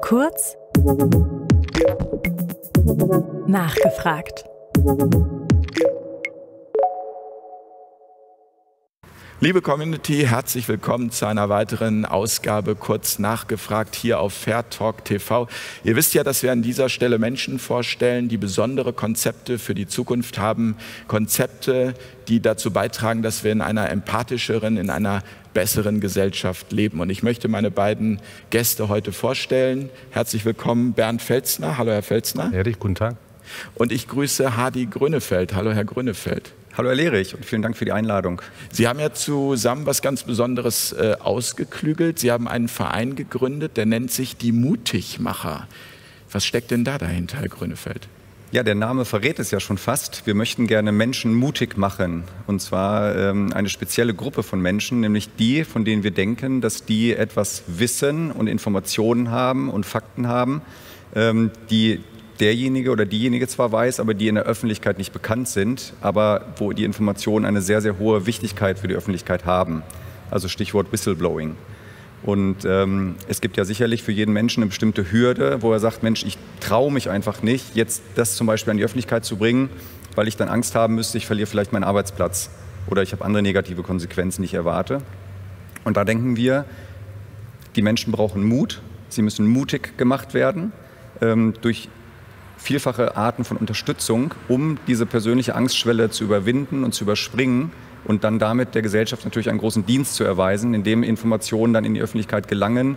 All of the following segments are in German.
Kurz nachgefragt. Liebe Community, herzlich willkommen zu einer weiteren Ausgabe kurz nachgefragt hier auf Fair Talk TV. Ihr wisst ja, dass wir an dieser Stelle Menschen vorstellen, die besondere Konzepte für die Zukunft haben, Konzepte, die dazu beitragen, dass wir in einer empathischeren, in einer besseren Gesellschaft leben. Und ich möchte meine beiden Gäste heute vorstellen. Herzlich willkommen Bernd Felzner. Hallo Herr Felzner. Ehrlich, guten Tag. Und ich grüße Hardy Grünefeld. Hallo Herr Grünefeld. Hallo Herr Lehrich und vielen Dank für die Einladung. Sie haben ja zusammen was ganz Besonderes äh, ausgeklügelt. Sie haben einen Verein gegründet, der nennt sich die Mutigmacher. Was steckt denn da dahinter, Herr Grünefeld? Ja, der Name verrät es ja schon fast. Wir möchten gerne Menschen mutig machen. Und zwar ähm, eine spezielle Gruppe von Menschen, nämlich die, von denen wir denken, dass die etwas Wissen und Informationen haben und Fakten haben, ähm, die derjenige oder diejenige zwar weiß, aber die in der Öffentlichkeit nicht bekannt sind, aber wo die Informationen eine sehr, sehr hohe Wichtigkeit für die Öffentlichkeit haben. Also Stichwort Whistleblowing. Und ähm, es gibt ja sicherlich für jeden Menschen eine bestimmte Hürde, wo er sagt, Mensch, ich traue mich einfach nicht, jetzt das zum Beispiel an die Öffentlichkeit zu bringen, weil ich dann Angst haben müsste, ich verliere vielleicht meinen Arbeitsplatz oder ich habe andere negative Konsequenzen, die ich erwarte. Und da denken wir, die Menschen brauchen Mut, sie müssen mutig gemacht werden ähm, durch vielfache Arten von Unterstützung, um diese persönliche Angstschwelle zu überwinden und zu überspringen und dann damit der Gesellschaft natürlich einen großen Dienst zu erweisen, indem Informationen dann in die Öffentlichkeit gelangen,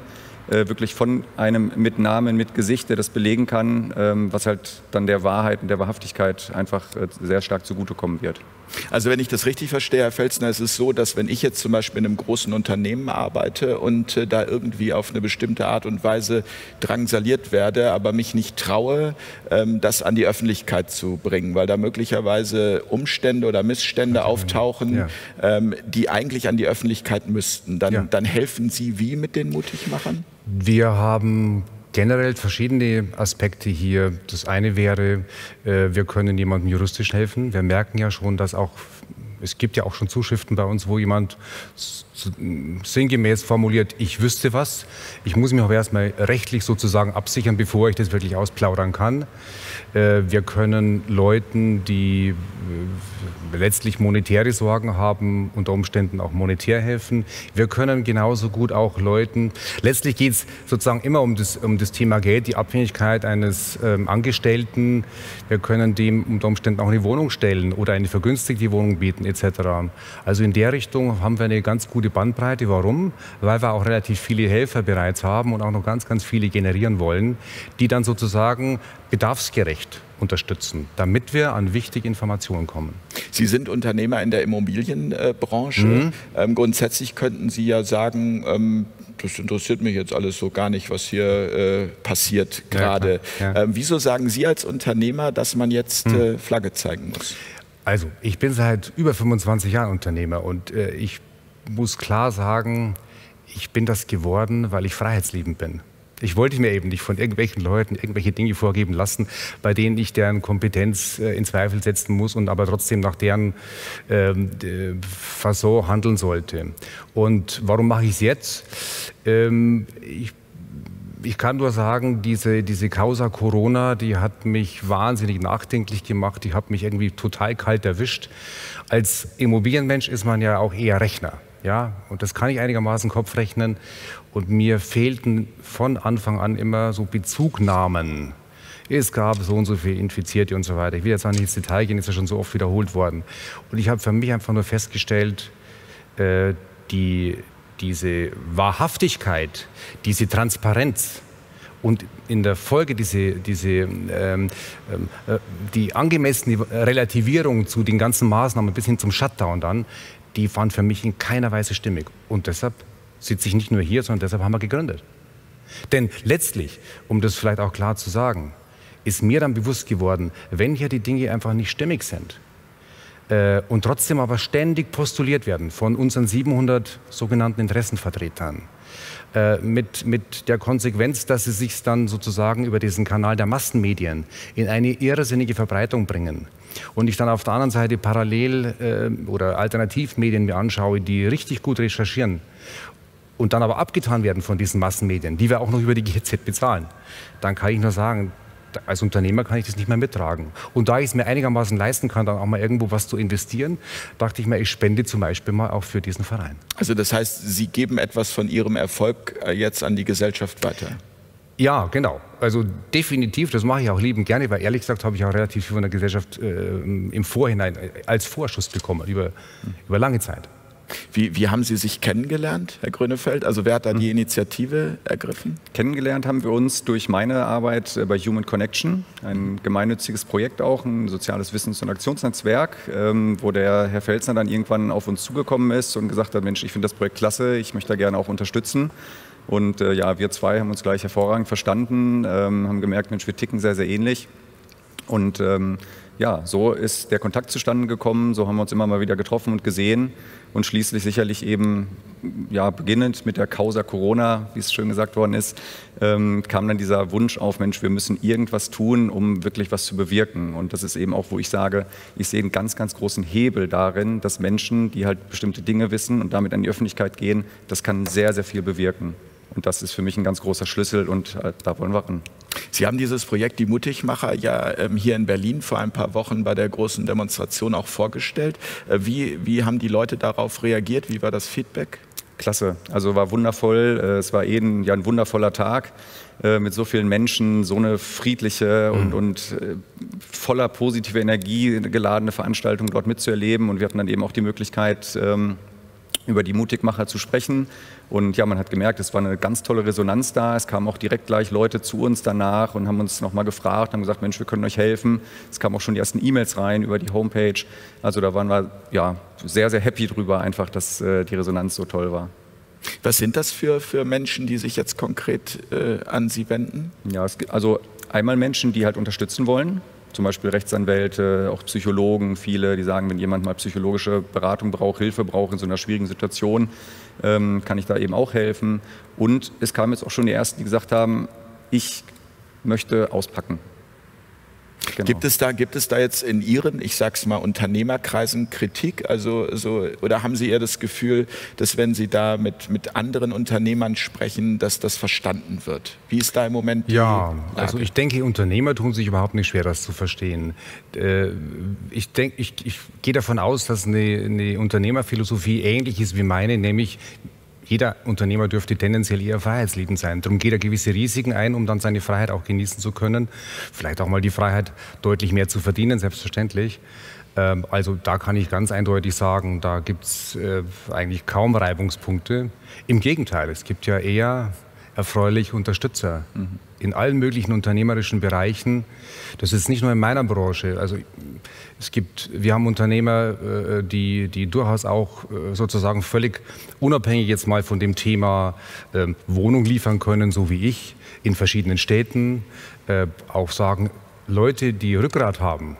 wirklich von einem mit Namen, mit Gesicht, der das belegen kann, ähm, was halt dann der Wahrheit und der Wahrhaftigkeit einfach äh, sehr stark zugutekommen wird. Also wenn ich das richtig verstehe, Herr Felsner, ist es so, dass wenn ich jetzt zum Beispiel in einem großen Unternehmen arbeite und äh, da irgendwie auf eine bestimmte Art und Weise drangsaliert werde, aber mich nicht traue, ähm, das an die Öffentlichkeit zu bringen, weil da möglicherweise Umstände oder Missstände auftauchen, ja. ähm, die eigentlich an die Öffentlichkeit müssten, dann, ja. dann helfen Sie wie mit den Mutigmachern? Wir haben generell verschiedene Aspekte hier. Das eine wäre, äh, wir können jemandem juristisch helfen. Wir merken ja schon, dass auch es gibt ja auch schon Zuschriften bei uns, wo jemand sinngemäß formuliert, ich wüsste was. Ich muss mich aber erstmal rechtlich sozusagen absichern, bevor ich das wirklich ausplaudern kann. Äh, wir können Leuten, die äh, letztlich monetäre Sorgen haben, unter Umständen auch monetär helfen. Wir können genauso gut auch Leuten, letztlich geht es sozusagen immer um das, um das Thema Geld, die Abhängigkeit eines ähm, Angestellten. Wir können dem unter Umständen auch eine Wohnung stellen oder eine vergünstigte Wohnung bieten etc. Also in der Richtung haben wir eine ganz gute Bandbreite. Warum? Weil wir auch relativ viele Helfer bereits haben und auch noch ganz, ganz viele generieren wollen, die dann sozusagen bedarfsgerecht unterstützen, damit wir an wichtige Informationen kommen. Sie sind Unternehmer in der Immobilienbranche. Mhm. Ähm, grundsätzlich könnten Sie ja sagen, ähm, das interessiert mich jetzt alles so gar nicht, was hier äh, passiert gerade. Ja, ja. ähm, wieso sagen Sie als Unternehmer, dass man jetzt mhm. äh, Flagge zeigen muss? Also, ich bin seit über 25 Jahren Unternehmer und äh, ich muss klar sagen, ich bin das geworden, weil ich freiheitsliebend bin. Ich wollte mir eben nicht von irgendwelchen Leuten irgendwelche Dinge vorgeben lassen, bei denen ich deren Kompetenz äh, in Zweifel setzen muss und aber trotzdem nach deren ähm, Fasson handeln sollte. Und warum mache ich es jetzt? Ähm, ich ich kann nur sagen, diese, diese Causa Corona, die hat mich wahnsinnig nachdenklich gemacht, die hat mich irgendwie total kalt erwischt. Als Immobilienmensch ist man ja auch eher Rechner. Ja, und das kann ich einigermaßen Kopf rechnen. Und mir fehlten von Anfang an immer so Bezugnahmen. Es gab so und so viele Infizierte und so weiter. Ich will jetzt auch nicht ins Detail gehen, ist ja schon so oft wiederholt worden. Und ich habe für mich einfach nur festgestellt, äh, die, diese Wahrhaftigkeit, diese Transparenz und in der Folge diese, diese, ähm, ähm äh, die angemessene Relativierung zu den ganzen Maßnahmen bis hin zum Shutdown dann, die fand für mich in keiner Weise stimmig. Und deshalb sitze ich nicht nur hier, sondern deshalb haben wir gegründet. Denn letztlich, um das vielleicht auch klar zu sagen, ist mir dann bewusst geworden, wenn hier die Dinge einfach nicht stimmig sind äh, und trotzdem aber ständig postuliert werden von unseren 700 sogenannten Interessenvertretern, äh, mit, mit der Konsequenz, dass sie sich dann sozusagen über diesen Kanal der Massenmedien in eine irrsinnige Verbreitung bringen. Und ich dann auf der anderen Seite parallel äh, oder Alternativmedien mir anschaue, die richtig gut recherchieren und dann aber abgetan werden von diesen Massenmedien, die wir auch noch über die GZ bezahlen, dann kann ich nur sagen, als Unternehmer kann ich das nicht mehr mittragen. Und da ich es mir einigermaßen leisten kann, dann auch mal irgendwo was zu investieren, dachte ich mir, ich spende zum Beispiel mal auch für diesen Verein. Also das heißt, Sie geben etwas von Ihrem Erfolg äh, jetzt an die Gesellschaft weiter? Ja, genau. Also definitiv, das mache ich auch liebend gerne, weil ehrlich gesagt habe ich auch relativ viel von der Gesellschaft äh, im Vorhinein äh, als Vorschuss bekommen, über, über lange Zeit. Wie, wie haben Sie sich kennengelernt, Herr Grönefeld? Also wer hat da die hm. Initiative ergriffen? Kennengelernt haben wir uns durch meine Arbeit äh, bei Human Connection, ein gemeinnütziges Projekt auch, ein soziales Wissens- und Aktionsnetzwerk, ähm, wo der Herr Felsner dann irgendwann auf uns zugekommen ist und gesagt hat, Mensch, ich finde das Projekt klasse, ich möchte da gerne auch unterstützen. Und äh, ja, wir zwei haben uns gleich hervorragend verstanden, ähm, haben gemerkt, Mensch, wir ticken sehr, sehr ähnlich. Und ähm, ja, so ist der Kontakt zustande gekommen, so haben wir uns immer mal wieder getroffen und gesehen und schließlich sicherlich eben, ja, beginnend mit der Causa Corona, wie es schön gesagt worden ist, ähm, kam dann dieser Wunsch auf, Mensch, wir müssen irgendwas tun, um wirklich was zu bewirken. Und das ist eben auch, wo ich sage, ich sehe einen ganz, ganz großen Hebel darin, dass Menschen, die halt bestimmte Dinge wissen und damit an die Öffentlichkeit gehen, das kann sehr, sehr viel bewirken. Und das ist für mich ein ganz großer Schlüssel und äh, da wollen wir ran. Sie haben dieses Projekt Die Mutigmacher ja ähm, hier in Berlin vor ein paar Wochen bei der großen Demonstration auch vorgestellt. Äh, wie, wie haben die Leute darauf reagiert? Wie war das Feedback? Klasse, also war wundervoll. Äh, es war eben ja ein wundervoller Tag äh, mit so vielen Menschen, so eine friedliche und, mhm. und äh, voller positiver Energie geladene Veranstaltung dort mitzuerleben. Und wir hatten dann eben auch die Möglichkeit, ähm, über die Mutigmacher zu sprechen. Und ja, man hat gemerkt, es war eine ganz tolle Resonanz da. Es kamen auch direkt gleich Leute zu uns danach und haben uns nochmal gefragt, haben gesagt, Mensch, wir können euch helfen. Es kamen auch schon die ersten E-Mails rein über die Homepage. Also da waren wir ja sehr, sehr happy drüber, einfach, dass äh, die Resonanz so toll war. Was sind das für, für Menschen, die sich jetzt konkret äh, an Sie wenden? Ja, es, also einmal Menschen, die halt unterstützen wollen, zum Beispiel Rechtsanwälte, auch Psychologen, viele, die sagen, wenn jemand mal psychologische Beratung braucht, Hilfe braucht in so einer schwierigen Situation, ähm, kann ich da eben auch helfen. Und es kamen jetzt auch schon die Ersten, die gesagt haben, ich möchte auspacken. Genau. Gibt, es da, gibt es da jetzt in Ihren, ich sag's mal, Unternehmerkreisen Kritik? Also, so, oder haben Sie eher das Gefühl, dass wenn Sie da mit, mit anderen Unternehmern sprechen, dass das verstanden wird? Wie ist da im Moment die Ja, Lage? also ich denke, Unternehmer tun sich überhaupt nicht schwer, das zu verstehen. Äh, ich, denk, ich, ich gehe davon aus, dass eine, eine Unternehmerphilosophie ähnlich ist wie meine, nämlich jeder Unternehmer dürfte tendenziell eher freiheitsliebend sein. Darum geht er gewisse Risiken ein, um dann seine Freiheit auch genießen zu können. Vielleicht auch mal die Freiheit, deutlich mehr zu verdienen, selbstverständlich. Ähm, also da kann ich ganz eindeutig sagen, da gibt es äh, eigentlich kaum Reibungspunkte. Im Gegenteil, es gibt ja eher erfreulich Unterstützer mhm. in allen möglichen unternehmerischen Bereichen. Das ist nicht nur in meiner Branche. Also es gibt, wir haben Unternehmer, äh, die, die durchaus auch äh, sozusagen völlig unabhängig jetzt mal von dem Thema ähm, Wohnung liefern können, so wie ich, in verschiedenen Städten, äh, auch sagen, Leute, die Rückgrat haben,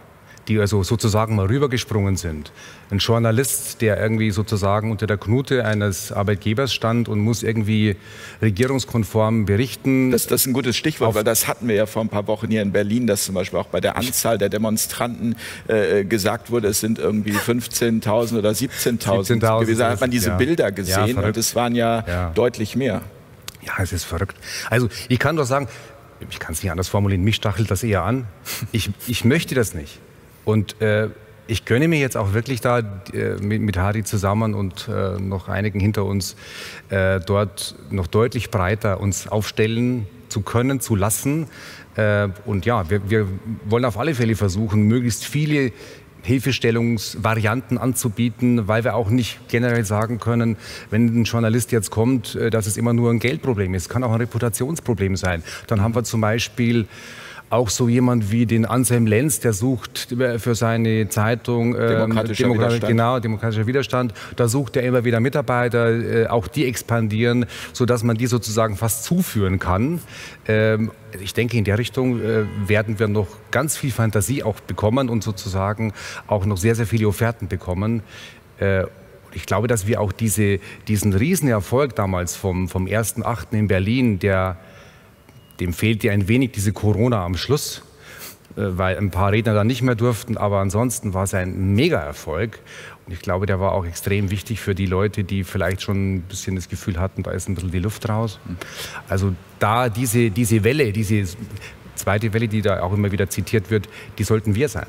die also sozusagen mal rübergesprungen sind. Ein Journalist, der irgendwie sozusagen unter der Knute eines Arbeitgebers stand und muss irgendwie regierungskonform berichten. Das, das ist ein gutes Stichwort, weil das hatten wir ja vor ein paar Wochen hier in Berlin, dass zum Beispiel auch bei der Anzahl der Demonstranten äh, gesagt wurde, es sind irgendwie 15.000 oder 17.000 17 gewesen. Da hat man diese ja. Bilder gesehen ja, und es waren ja, ja deutlich mehr. Ja, es ist verrückt. Also ich kann doch sagen, ich kann es nicht anders formulieren, mich stachelt das eher an. Ich, ich möchte das nicht. Und äh, ich gönne mir jetzt auch wirklich da äh, mit, mit Harry zusammen und äh, noch einigen hinter uns äh, dort noch deutlich breiter uns aufstellen zu können, zu lassen. Äh, und ja, wir, wir wollen auf alle Fälle versuchen, möglichst viele Hilfestellungsvarianten anzubieten, weil wir auch nicht generell sagen können, wenn ein Journalist jetzt kommt, äh, dass es immer nur ein Geldproblem ist. Es kann auch ein Reputationsproblem sein. Dann haben wir zum Beispiel auch so jemand wie den Anselm Lenz, der sucht für seine Zeitung äh, Demokratischer, Demokrat Widerstand. Genau, Demokratischer Widerstand. Da sucht er immer wieder Mitarbeiter, äh, auch die expandieren, sodass man die sozusagen fast zuführen kann. Ähm, ich denke, in der Richtung äh, werden wir noch ganz viel Fantasie auch bekommen und sozusagen auch noch sehr, sehr viele Offerten bekommen. Äh, ich glaube, dass wir auch diese, diesen Riesenerfolg damals vom, vom 1.8. in Berlin, der dem fehlt ja ein wenig diese Corona am Schluss. weil ein paar Redner dann nicht mehr durften. Aber ansonsten war es ein Mega-Erfolg. Und ich glaube, der war auch extrem wichtig für die Leute, die vielleicht schon ein bisschen das Gefühl hatten, da ist ein bisschen die Luft raus. Also da diese, diese Welle, diese zweite Welle, die da auch immer wieder zitiert wird, die sollten wir sein.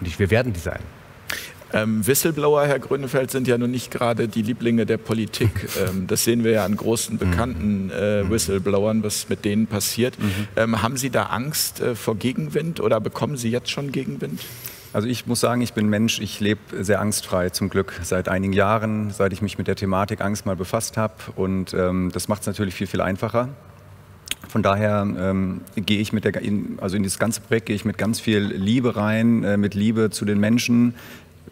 Und ich, wir werden die sein. Ähm, Whistleblower, Herr Grünefeld, sind ja nun nicht gerade die Lieblinge der Politik. Ähm, das sehen wir ja an großen, bekannten äh, Whistleblowern, was mit denen passiert. Mhm. Ähm, haben Sie da Angst äh, vor Gegenwind oder bekommen Sie jetzt schon Gegenwind? Also ich muss sagen, ich bin Mensch, ich lebe sehr angstfrei zum Glück seit einigen Jahren, seit ich mich mit der Thematik Angst mal befasst habe. Und ähm, das macht es natürlich viel, viel einfacher. Von daher ähm, gehe ich mit der, in, also in dieses ganze Projekt gehe ich mit ganz viel Liebe rein, äh, mit Liebe zu den Menschen,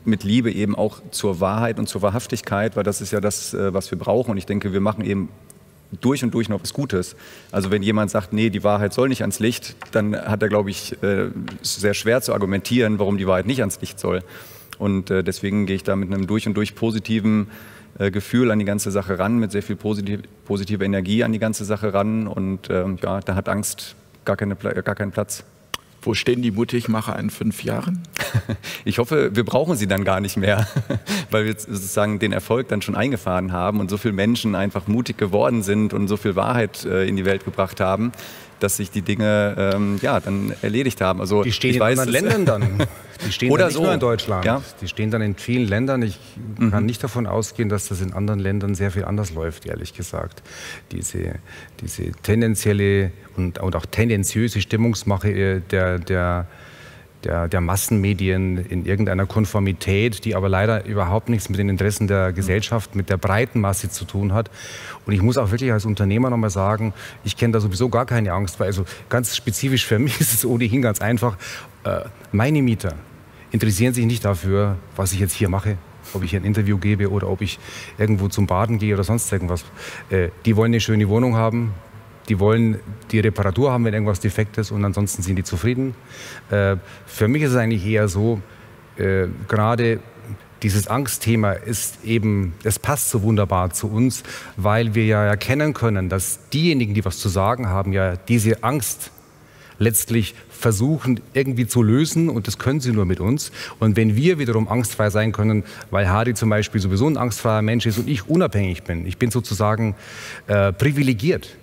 mit Liebe eben auch zur Wahrheit und zur Wahrhaftigkeit, weil das ist ja das, äh, was wir brauchen. Und ich denke, wir machen eben durch und durch noch was Gutes. Also wenn jemand sagt, nee, die Wahrheit soll nicht ans Licht, dann hat er, glaube ich, äh, sehr schwer zu argumentieren, warum die Wahrheit nicht ans Licht soll. Und äh, deswegen gehe ich da mit einem durch und durch positiven Gefühl an die ganze Sache ran, mit sehr viel positiv, positiver Energie an die ganze Sache ran. Und ähm, ja, da hat Angst gar, keine, gar keinen Platz. Wo stehen die Mutigmacher in fünf Jahren? Ich hoffe, wir brauchen sie dann gar nicht mehr, weil wir sozusagen den Erfolg dann schon eingefahren haben und so viele Menschen einfach mutig geworden sind und so viel Wahrheit äh, in die Welt gebracht haben, dass sich die Dinge ähm, ja, dann erledigt haben. Also, die stehen in weiß, anderen Ländern dann. Die stehen Oder dann nicht so. nur in Deutschland. Ja. Die stehen dann in vielen Ländern. Ich mhm. kann nicht davon ausgehen, dass das in anderen Ländern sehr viel anders läuft, ehrlich gesagt. Diese, diese tendenzielle und, und auch tendenziöse Stimmungsmache äh, der, der der, der, Massenmedien in irgendeiner Konformität, die aber leider überhaupt nichts mit den Interessen der Gesellschaft, mit der breiten Masse zu tun hat. Und ich muss auch wirklich als Unternehmer nochmal sagen, ich kenne da sowieso gar keine Angst, weil also ganz spezifisch für mich ist es ohnehin ganz einfach. Äh, meine Mieter interessieren sich nicht dafür, was ich jetzt hier mache, ob ich ein Interview gebe oder ob ich irgendwo zum Baden gehe oder sonst irgendwas. Äh, die wollen eine schöne Wohnung haben, die wollen die Reparatur haben, wenn irgendwas defekt ist und ansonsten sind die zufrieden. Äh, für mich ist es eigentlich eher so, äh, gerade dieses Angstthema ist eben, es passt so wunderbar zu uns, weil wir ja erkennen können, dass diejenigen, die was zu sagen haben, ja diese Angst letztlich versuchen irgendwie zu lösen und das können sie nur mit uns. Und wenn wir wiederum angstfrei sein können, weil Hardy zum Beispiel sowieso ein angstfreier Mensch ist und ich unabhängig bin, ich bin sozusagen äh, privilegiert.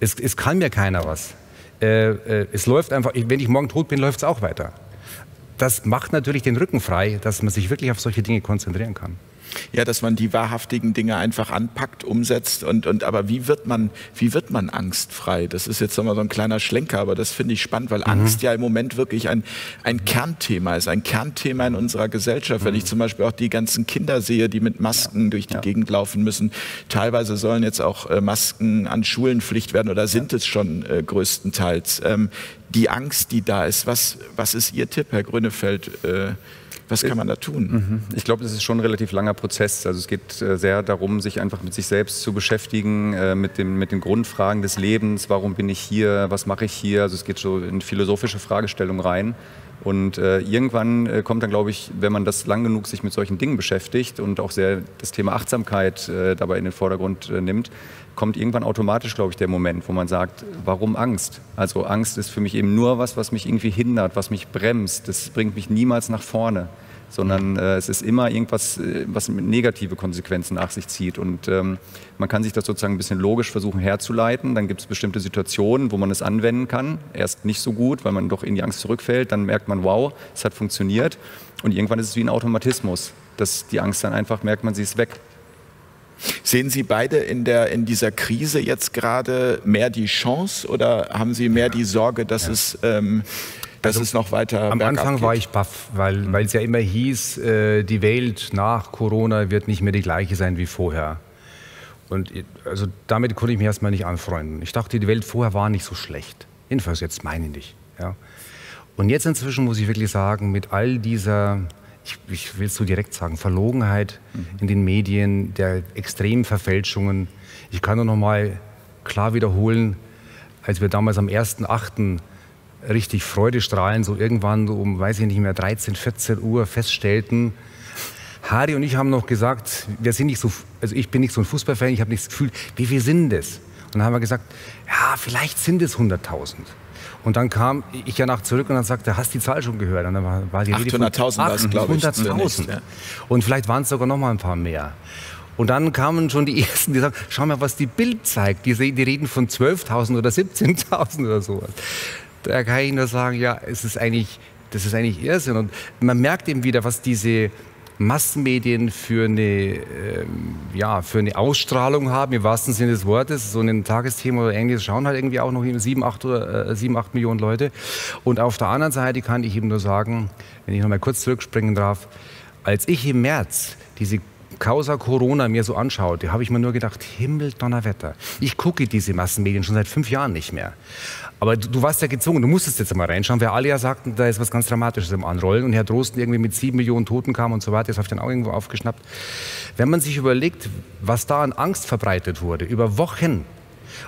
Es, es, kann mir keiner was. Äh, äh, es läuft einfach, wenn ich morgen tot bin, läuft es auch weiter. Das macht natürlich den Rücken frei, dass man sich wirklich auf solche Dinge konzentrieren kann. Ja, dass man die wahrhaftigen Dinge einfach anpackt, umsetzt und, und aber wie wird man, wie wird man angstfrei? Das ist jetzt nochmal so ein kleiner Schlenker, aber das finde ich spannend, weil mhm. Angst ja im Moment wirklich ein, ein Kernthema ist, ein Kernthema in unserer Gesellschaft. Mhm. Wenn ich zum Beispiel auch die ganzen Kinder sehe, die mit Masken ja. durch die ja. Gegend laufen müssen. Teilweise sollen jetzt auch äh, Masken an Schulen Pflicht werden oder sind ja. es schon äh, größtenteils. Ähm, die Angst, die da ist, was, was ist Ihr Tipp, Herr Grünefeld? Äh, was kann man da tun? Mhm. Ich glaube, das ist schon ein relativ langer Prozess. Also es geht äh, sehr darum, sich einfach mit sich selbst zu beschäftigen, äh, mit, dem, mit den Grundfragen des Lebens. Warum bin ich hier? Was mache ich hier? Also es geht so in philosophische Fragestellungen rein. Und äh, irgendwann äh, kommt dann, glaube ich, wenn man das lang genug sich mit solchen Dingen beschäftigt und auch sehr das Thema Achtsamkeit äh, dabei in den Vordergrund äh, nimmt, kommt irgendwann automatisch, glaube ich, der Moment, wo man sagt, warum Angst? Also Angst ist für mich eben nur was, was mich irgendwie hindert, was mich bremst. Das bringt mich niemals nach vorne sondern äh, es ist immer irgendwas, äh, was negative Konsequenzen nach sich zieht. Und ähm, man kann sich das sozusagen ein bisschen logisch versuchen herzuleiten. Dann gibt es bestimmte Situationen, wo man es anwenden kann. Erst nicht so gut, weil man doch in die Angst zurückfällt. Dann merkt man, wow, es hat funktioniert. Und irgendwann ist es wie ein Automatismus, dass die Angst dann einfach merkt, man sie ist weg. Sehen Sie beide in, der, in dieser Krise jetzt gerade mehr die Chance oder haben Sie mehr die Sorge, dass ja. es ähm, dass also es noch weiter Am Anfang geht. war ich baff, weil mhm. es ja immer hieß, äh, die Welt nach Corona wird nicht mehr die gleiche sein wie vorher. Und also damit konnte ich mich erstmal nicht anfreunden. Ich dachte, die Welt vorher war nicht so schlecht. Jedenfalls jetzt meine ich. Ja. Und jetzt inzwischen muss ich wirklich sagen, mit all dieser, ich, ich will es so direkt sagen, Verlogenheit mhm. in den Medien, der extremen Verfälschungen. Ich kann nur noch mal klar wiederholen, als wir damals am 1.8 richtig freudestrahlend so irgendwann um, weiß ich nicht mehr, 13, 14 Uhr feststellten, Harry und ich haben noch gesagt, wir sind nicht so, also ich bin nicht so ein Fußballfan, ich habe nicht das Gefühl, wie viel sind das? Und dann haben wir gesagt, ja, vielleicht sind es 100.000. Und dann kam ich ja nach zurück und dann sagte, hast du die Zahl schon gehört? Und dann war, war die 800.000 war es, glaube ich. 800.000. Ja. Und vielleicht waren es sogar noch mal ein paar mehr. Und dann kamen schon die Ersten, die sagen, schau mal, was die Bild zeigt. Die, die reden von 12.000 oder 17.000 oder sowas. Da kann ich nur sagen, ja, es ist eigentlich, das ist eigentlich Irrsinn. Und man merkt eben wieder, was diese Massenmedien für eine, ähm, ja, für eine Ausstrahlung haben, im wahrsten Sinne des Wortes. So ein Tagesthema oder ähnliches schauen halt irgendwie auch noch sieben, acht, oder, äh, sieben, acht Millionen Leute. Und auf der anderen Seite kann ich eben nur sagen, wenn ich noch mal kurz zurückspringen darf, als ich im März diese Causa Corona mir so anschaute, habe ich mir nur gedacht, Himmel, Donnerwetter. Ich gucke diese Massenmedien schon seit fünf Jahren nicht mehr. Aber du, du, warst ja gezwungen, du musstest jetzt mal reinschauen, weil alle ja sagten, da ist was ganz Dramatisches im Anrollen und Herr Drosten irgendwie mit sieben Millionen Toten kam und so weiter, ist auf den Augen irgendwo aufgeschnappt. Wenn man sich überlegt, was da an Angst verbreitet wurde, über Wochen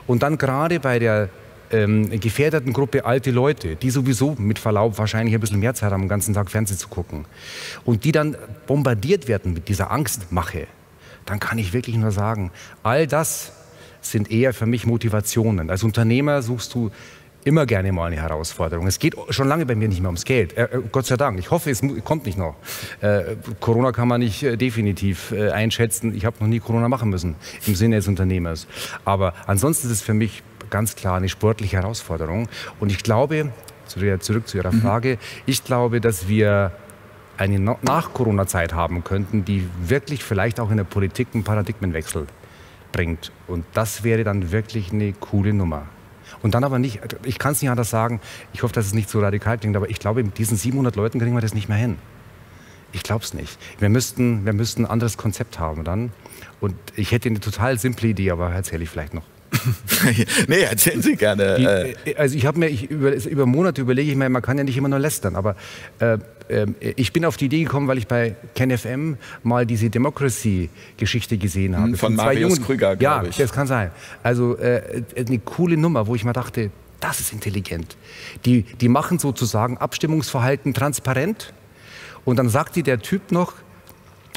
und dann gerade bei der ähm, gefährdeten Gruppe alte Leute, die sowieso mit Verlaub wahrscheinlich ein bisschen mehr Zeit haben, den ganzen Tag Fernsehen zu gucken und die dann bombardiert werden mit dieser Angstmache, dann kann ich wirklich nur sagen, all das sind eher für mich Motivationen. Als Unternehmer suchst du immer gerne mal eine Herausforderung. Es geht schon lange bei mir nicht mehr ums Geld. Äh, äh Gott sei Dank. Ich hoffe, es kommt nicht noch. Äh, Corona kann man nicht äh, definitiv äh, einschätzen. Ich habe noch nie Corona machen müssen im Sinne des Unternehmers. Aber ansonsten ist es für mich ganz klar eine sportliche Herausforderung. Und ich glaube, zurück zu Ihrer mhm. Frage, ich glaube, dass wir eine Nach-Corona-Zeit haben könnten, die wirklich vielleicht auch in der Politik einen Paradigmenwechsel bringt. Und das wäre dann wirklich eine coole Nummer. Und dann aber nicht, ich kann es nicht anders sagen, ich hoffe, dass es nicht so radikal klingt, aber ich glaube, mit diesen 700 Leuten kriegen wir das nicht mehr hin. Ich glaube es nicht. Wir müssten, wir müssten ein anderes Konzept haben dann. Und ich hätte eine total simple Idee, aber erzähle ich vielleicht noch. nee, erzählen Sie gerne. Die, äh. Äh, also ich habe mir, ich, über, über, Monate überlege ich mir, man kann ja nicht immer nur lästern, aber äh, äh, ich bin auf die Idee gekommen, weil ich bei KenFM mal diese Democracy-Geschichte gesehen habe. Hm, von, von Marius Jungen. Krüger, glaube ich. Ja, das kann sein. Also äh, eine coole Nummer, wo ich mir dachte, das ist intelligent. Die, die machen sozusagen Abstimmungsverhalten transparent und dann sagt dir der Typ noch,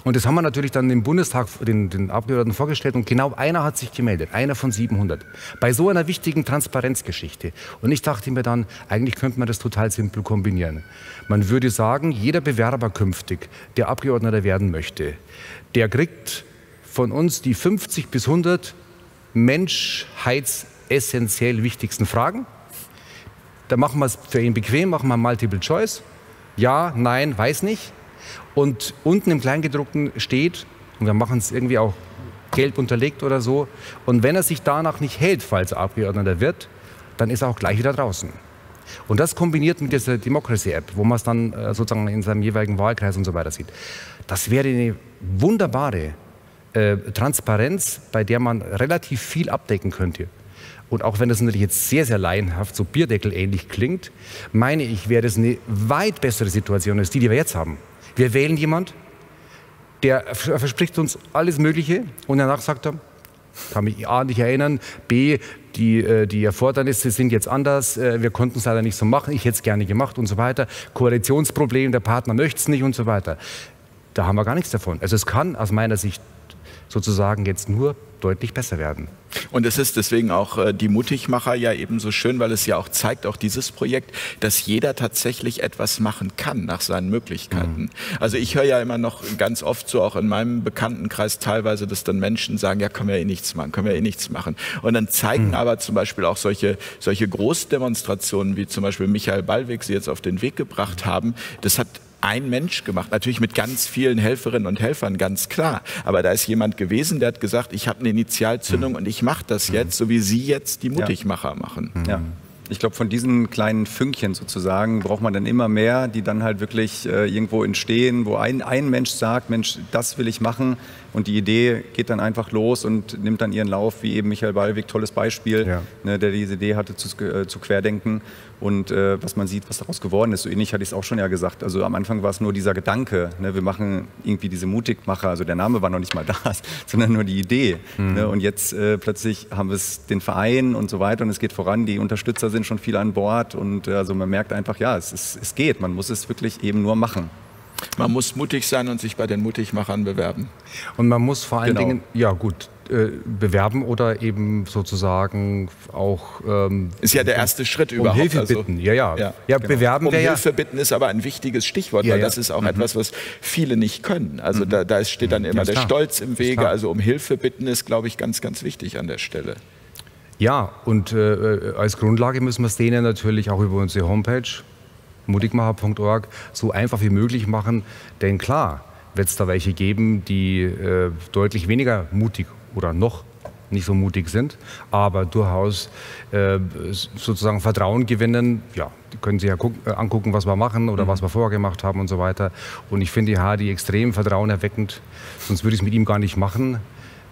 und das haben wir natürlich dann im Bundestag den, den, Abgeordneten vorgestellt und genau einer hat sich gemeldet, einer von 700, bei so einer wichtigen Transparenzgeschichte. Und ich dachte mir dann, eigentlich könnte man das total simpel kombinieren. Man würde sagen, jeder Bewerber künftig, der Abgeordneter werden möchte, der kriegt von uns die 50 bis 100 menschheitsessentiell wichtigsten Fragen. Da machen wir es für ihn bequem, machen wir Multiple Choice. Ja, nein, weiß nicht. Und unten im Kleingedruckten steht, und wir machen es irgendwie auch gelb unterlegt oder so, und wenn er sich danach nicht hält, falls er Abgeordneter wird, dann ist er auch gleich wieder draußen. Und das kombiniert mit dieser Democracy-App, wo man es dann äh, sozusagen in seinem jeweiligen Wahlkreis und so weiter sieht, das wäre eine wunderbare äh, Transparenz, bei der man relativ viel abdecken könnte. Und auch wenn das natürlich jetzt sehr, sehr laienhaft, so Bierdeckel ähnlich klingt, meine ich, wäre das eine weit bessere Situation als die, die wir jetzt haben. Wir wählen jemand, der verspricht uns alles Mögliche und danach sagt er, kann mich A nicht erinnern, B, die, äh, die Erfordernisse sind jetzt anders, äh, wir konnten es leider nicht so machen, ich hätte es gerne gemacht und so weiter. Koalitionsproblem, der Partner möchte es nicht und so weiter. Da haben wir gar nichts davon. Also es kann aus meiner Sicht sozusagen jetzt nur deutlich besser werden. Und es ist deswegen auch äh, die Mutigmacher ja eben so schön, weil es ja auch zeigt, auch dieses Projekt, dass jeder tatsächlich etwas machen kann nach seinen Möglichkeiten. Mhm. Also ich höre ja immer noch ganz oft so auch in meinem Bekanntenkreis teilweise, dass dann Menschen sagen, ja, können wir eh nichts machen, können wir eh nichts machen. Und dann zeigen mhm. aber zum Beispiel auch solche, solche Großdemonstrationen, wie zum Beispiel Michael Ballweg sie jetzt auf den Weg gebracht haben, das hat ein Mensch gemacht, natürlich mit ganz vielen Helferinnen und Helfern, ganz klar. Aber da ist jemand gewesen, der hat gesagt, ich habe eine Initialzündung mhm. und ich mache das mhm. jetzt, so wie Sie jetzt die Mutigmacher machen. Ja. Ich glaube, von diesen kleinen Fünkchen sozusagen braucht man dann immer mehr, die dann halt wirklich äh, irgendwo entstehen, wo ein, ein Mensch sagt, Mensch, das will ich machen und die Idee geht dann einfach los und nimmt dann ihren Lauf, wie eben Michael Ballweg, tolles Beispiel, ja. ne, der diese Idee hatte zu, äh, zu Querdenken und äh, was man sieht, was daraus geworden ist. So ähnlich hatte ich es auch schon ja gesagt. Also am Anfang war es nur dieser Gedanke, ne, wir machen irgendwie diese Mutigmacher, also der Name war noch nicht mal da, sondern nur die Idee. Mhm. Ne, und jetzt äh, plötzlich haben wir es den Verein und so weiter und es geht voran, die Unterstützer sind schon viel an Bord und äh, also man merkt einfach, ja, es, es, es geht, man muss es wirklich eben nur machen. Man muss mutig sein und sich bei den Mutigmachern bewerben. Und man muss vor allen genau. Dingen, ja gut, äh, bewerben oder eben sozusagen auch ähm, ist ja der erste Schritt um überhaupt. Hilfe also, bitten. Ja, ja, ja, ja genau. bewerben. Um Hilfe ja. bitten ist aber ein wichtiges Stichwort, ja, weil das ist auch mhm. etwas, was viele nicht können. Also mhm. da, da, steht dann immer der Stolz im Wege. Also um Hilfe bitten ist, glaube ich, ganz, ganz wichtig an der Stelle. Ja, und äh, als Grundlage müssen wir es denen natürlich auch über unsere Homepage mutigmacher.org so einfach wie möglich machen, denn klar wird es da welche geben, die äh, deutlich weniger mutig oder noch nicht so mutig sind, aber durchaus äh, sozusagen Vertrauen gewinnen. Ja, die können sich ja äh, angucken, was wir machen oder mhm. was wir vorher gemacht haben und so weiter. Und ich finde die Hardy extrem vertrauenerweckend, sonst würde ich es mit ihm gar nicht machen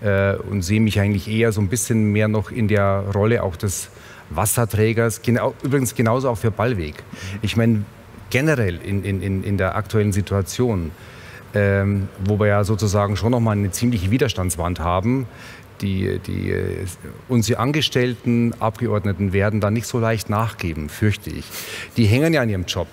äh, und sehe mich eigentlich eher so ein bisschen mehr noch in der Rolle auch des Wasserträgers, genau, übrigens genauso auch für Ballweg. Ich meine, generell in, in, in der aktuellen Situation, ähm, wo wir ja sozusagen schon noch mal eine ziemliche Widerstandswand haben. Die, die, äh, unsere Angestellten, Abgeordneten werden da nicht so leicht nachgeben, fürchte ich. Die hängen ja an ihrem Job.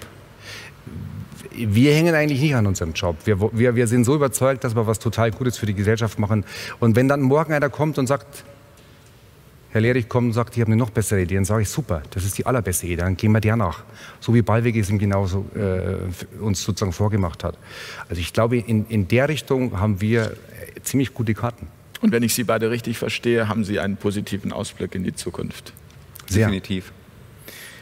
Wir hängen eigentlich nicht an unserem Job. Wir, wir, wir sind so überzeugt, dass wir was total Gutes für die Gesellschaft machen. Und wenn dann morgen einer kommt und sagt, Herr Lehrich kommt und sagt, ich habe eine noch bessere Idee, dann sage ich, super, das ist die allerbeste Idee, dann gehen wir der nach. So wie Ballweg es ihm genauso äh, uns sozusagen vorgemacht hat. Also ich glaube, in, in der Richtung haben wir äh, ziemlich gute Karten. Und wenn ich Sie beide richtig verstehe, haben Sie einen positiven Ausblick in die Zukunft. Sehr. Definitiv.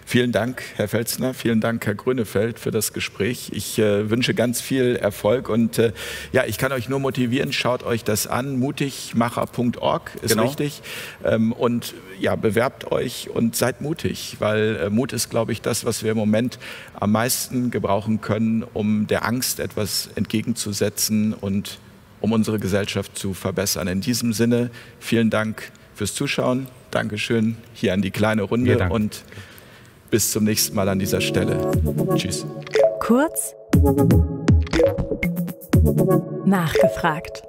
Vielen Dank, Herr Felsner. Vielen Dank, Herr Grünefeld, für das Gespräch. Ich äh, wünsche ganz viel Erfolg und äh, ja, ich kann euch nur motivieren. Schaut euch das an. Mutigmacher.org ist genau. richtig. Ähm, und ja, bewerbt euch und seid mutig, weil äh, Mut ist, glaube ich, das, was wir im Moment am meisten gebrauchen können, um der Angst etwas entgegenzusetzen und um unsere Gesellschaft zu verbessern. In diesem Sinne, vielen Dank fürs Zuschauen. Dankeschön hier an die kleine Runde und bis zum nächsten Mal an dieser Stelle. Tschüss. Kurz nachgefragt.